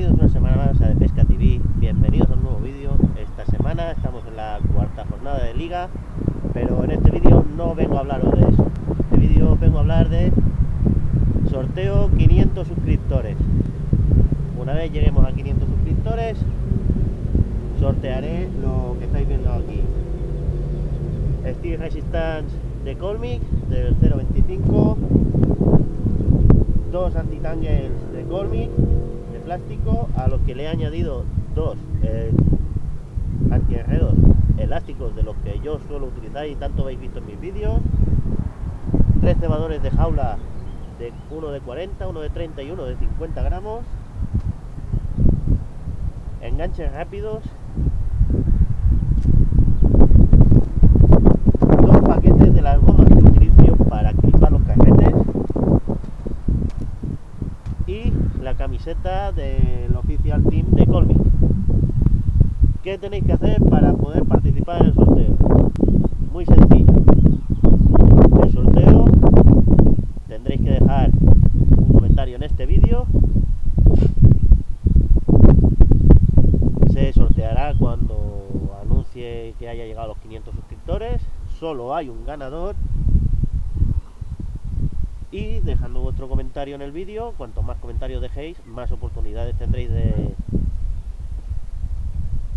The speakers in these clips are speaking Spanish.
Bienvenidos una semana más a De Pesca TV, bienvenidos a un nuevo vídeo. Esta semana estamos en la cuarta jornada de liga, pero en este vídeo no vengo a hablaros de eso. En este vídeo vengo a hablar de sorteo 500 suscriptores. Una vez lleguemos a 500 suscriptores, sortearé lo que estáis viendo aquí. Steel Resistance de Colmic del 025, dos antitangues de Colmic plástico a los que le he añadido dos eh, antienredos elásticos de los que yo suelo utilizar y tanto habéis visto en mis vídeos, tres cebadores de jaula de uno de 40, uno de 30 y uno de 50 gramos, enganches rápidos dos paquetes de las gomas que utilizo yo para clipar los cajetes y la camiseta del Official Team de Colby. ¿Qué tenéis que hacer para poder participar en el sorteo? Muy sencillo. El sorteo tendréis que dejar un comentario en este vídeo. Se sorteará cuando anuncie que haya llegado a los 500 suscriptores. Solo hay un ganador. Y dejando vuestro comentario en el vídeo, cuanto más comentarios dejéis, más oportunidades tendréis de,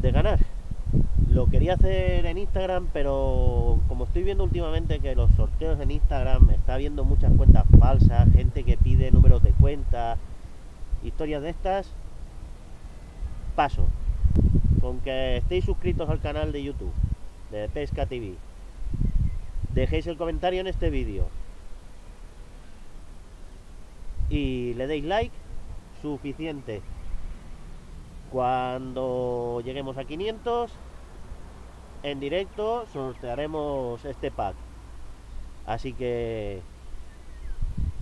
de ganar. Lo quería hacer en Instagram, pero como estoy viendo últimamente que los sorteos en Instagram está viendo muchas cuentas falsas, gente que pide números de cuenta, historias de estas, paso. Con que estéis suscritos al canal de YouTube de Pesca TV, dejéis el comentario en este vídeo y le deis like, suficiente. Cuando lleguemos a 500, en directo sortearemos este pack. Así que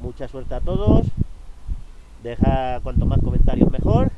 mucha suerte a todos. Deja cuanto más comentarios mejor.